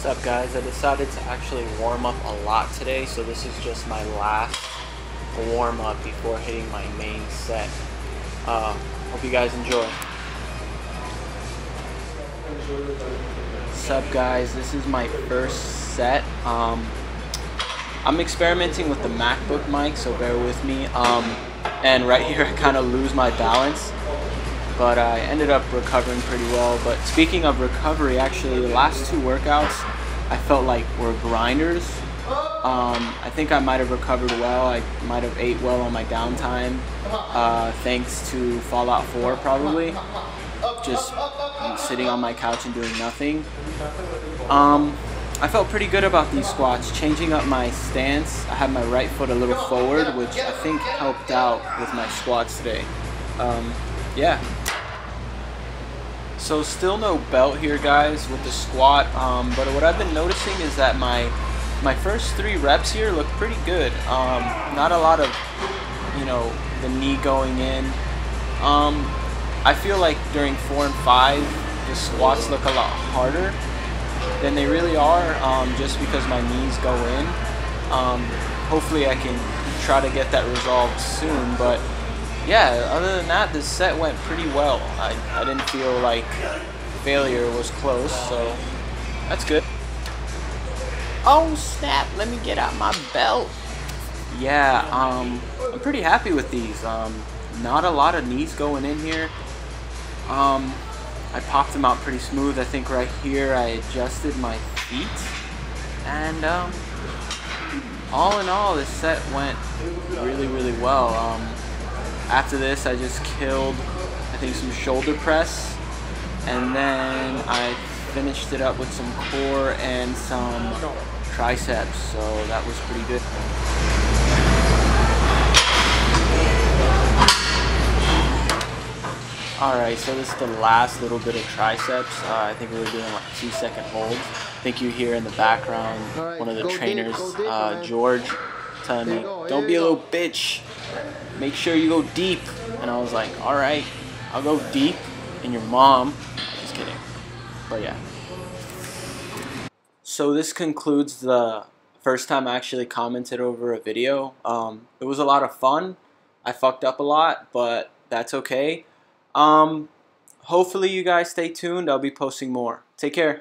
What's up guys? I decided to actually warm up a lot today, so this is just my last warm up before hitting my main set. Uh, hope you guys enjoy. What's up guys? This is my first set. Um, I'm experimenting with the MacBook mic, so bear with me. Um, and right here I kind of lose my balance but I ended up recovering pretty well. But speaking of recovery, actually, the last two workouts I felt like were grinders. Um, I think I might have recovered well. I might have ate well on my downtime, uh, thanks to Fallout 4 probably. Just sitting on my couch and doing nothing. Um, I felt pretty good about these squats. Changing up my stance, I had my right foot a little forward, which I think helped out with my squats today. Um, yeah. So still no belt here, guys, with the squat. Um, but what I've been noticing is that my my first three reps here look pretty good. Um, not a lot of, you know, the knee going in. Um, I feel like during four and five, the squats look a lot harder than they really are, um, just because my knees go in. Um, hopefully, I can try to get that resolved soon, but yeah, other than that, this set went pretty well. I, I didn't feel like failure was close, so that's good. Oh snap, let me get out my belt. Yeah, um, I'm pretty happy with these. Um, not a lot of knees going in here. Um, I popped them out pretty smooth. I think right here I adjusted my feet. And, um, all in all, this set went really, really well. Um, after this, I just killed, I think, some shoulder press. And then I finished it up with some core and some triceps. So that was pretty good. Alright, so this is the last little bit of triceps. Uh, I think we were doing like two second holds. I think you hear in the background one of the trainers, uh, George, don't be a little bitch make sure you go deep. And I was like, all right, I'll go deep. And your mom, just kidding. But yeah. So this concludes the first time I actually commented over a video. Um, it was a lot of fun. I fucked up a lot, but that's okay. Um, hopefully you guys stay tuned. I'll be posting more. Take care.